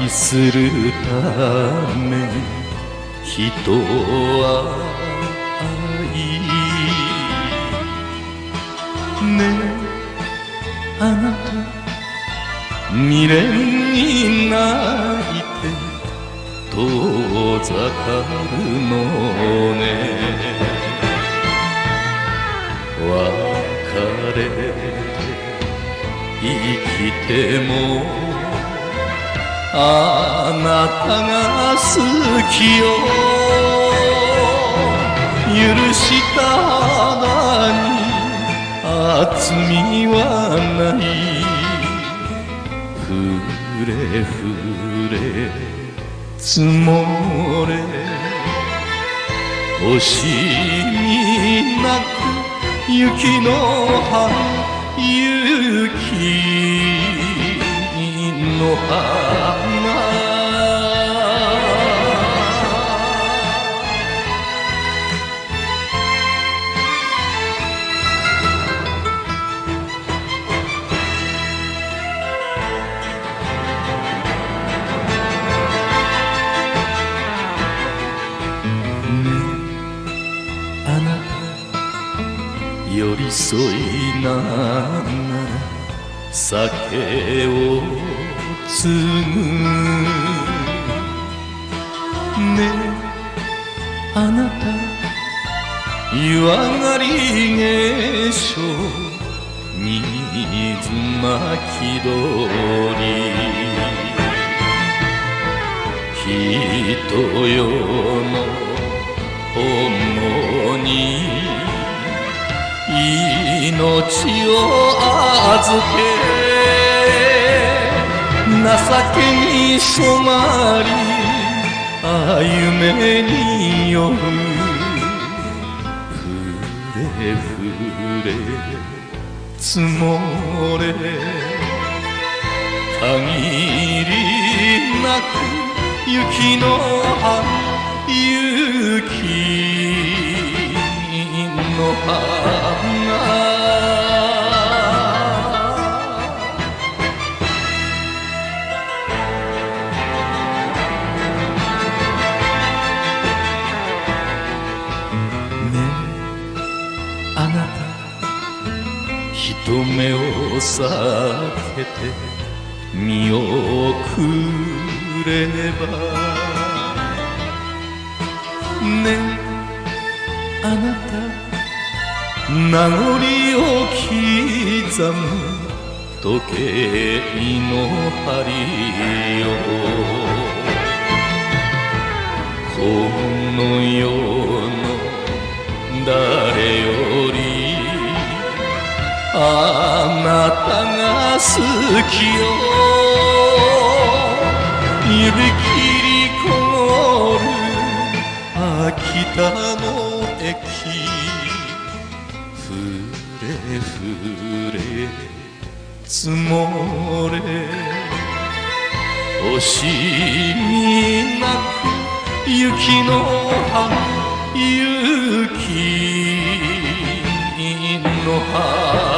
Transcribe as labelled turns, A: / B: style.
A: 愛するため人は愛ねえあなた未練に泣いて遠ざかるのね。別れて生きてもあなたが好きよ。許した肌に厚みはない。ふれふれ積もれ惜しみなく雪の葉雪の花寄り添いながら酒を継ぐねえあなた。湯上がり化粧水まき鳥人よの炎に。命を預け情けに染まりあ夢に酔う。ふれふれ積もれ限りなく雪の葉雪人目を避けて見送ればねえあなた名残を刻む時計の針よこの世の誰が好きよ指切りこもる秋田の駅ふれふれ積もれ惜しみなく雪の葉雪の葉。